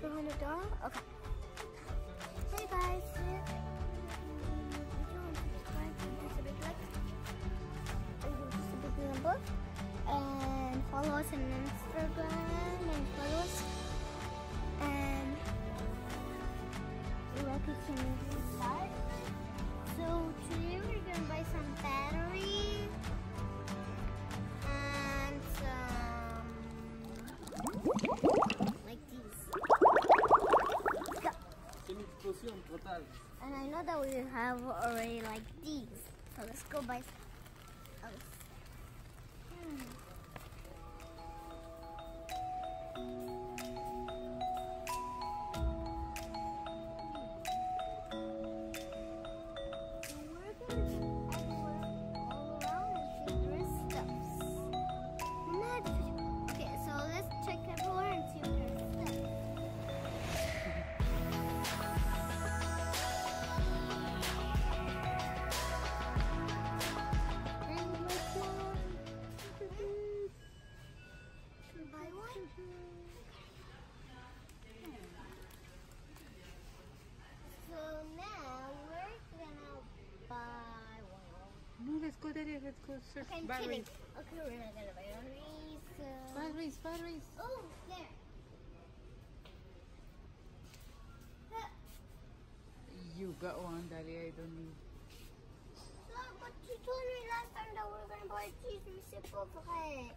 Two hundred dollars. Okay. Hey guys. To. And follow us on Instagram and follow us. And us on subscribe. So today we're gonna buy some batteries That we have already like these. So let's go buy. Hmm. Let's go there. Let's go search Okay, batteries. Okay, we're not gonna buy batteries. So... Batteries, batteries. Oh, there. You got one, Daddy. I don't need. Look, but you told me last time that we were gonna buy cheese reciprocal.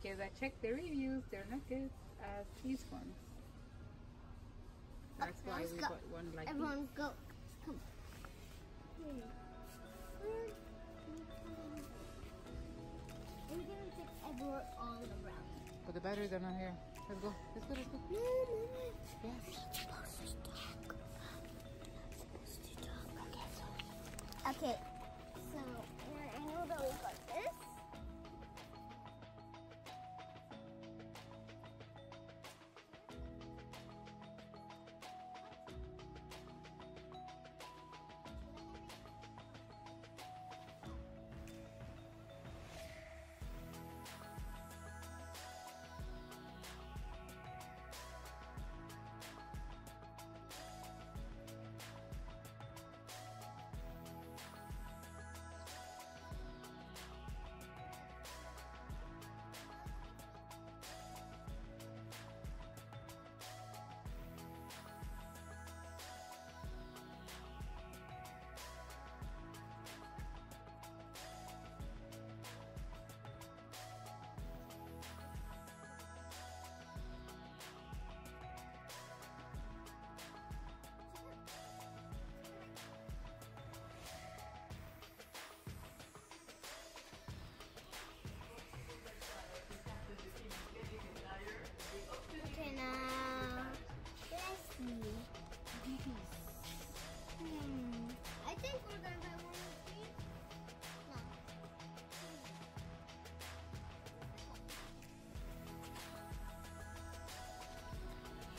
Because I checked the reviews. They're not good as these ones. That's Okay, why we go. bought one like Everyone go. Come. Hmm. We're gonna check everywhere all around. this. But the batteries are not here. Let's go. Let's go. Let's go. No, Mama. Yes. Supposed. Supposed to talk. Okay. So I know that we got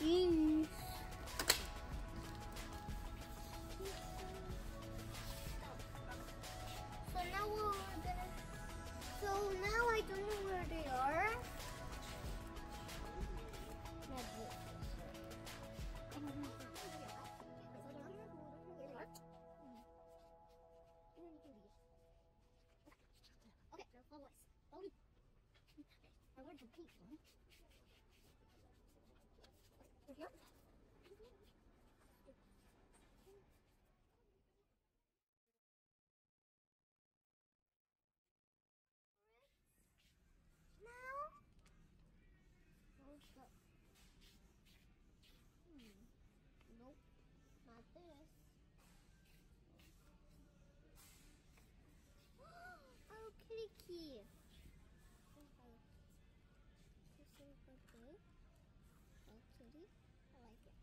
These. So now we're gonna. So now I don't know where they are. Okay, follow us. Follow me. Now where's the pink one? Here? Now? Where's the... Hmm. Nope. Not this. oh, kitty key. This is the big. Oh, kitty. I like it.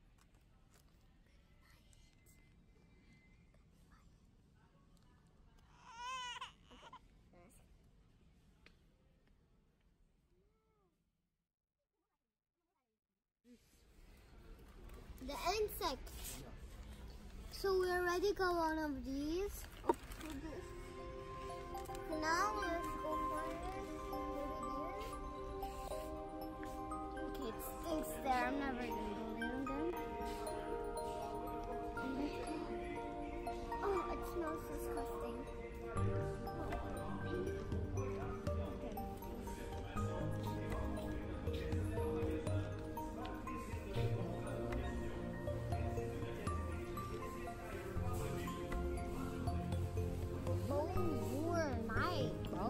The insects. So we already got one of these. Oh, now let's go for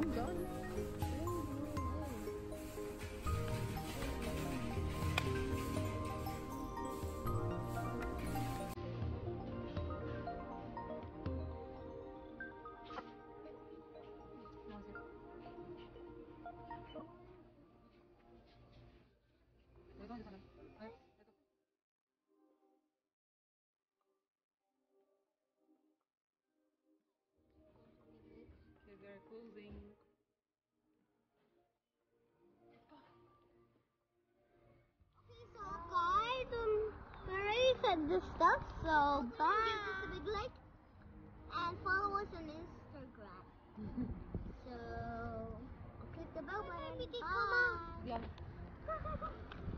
I'm done. Closing. Okay, so guys, um, we already said this stuff, so bye. Give us a big like and follow us on Instagram. so click the bell button. Bye. Yeah.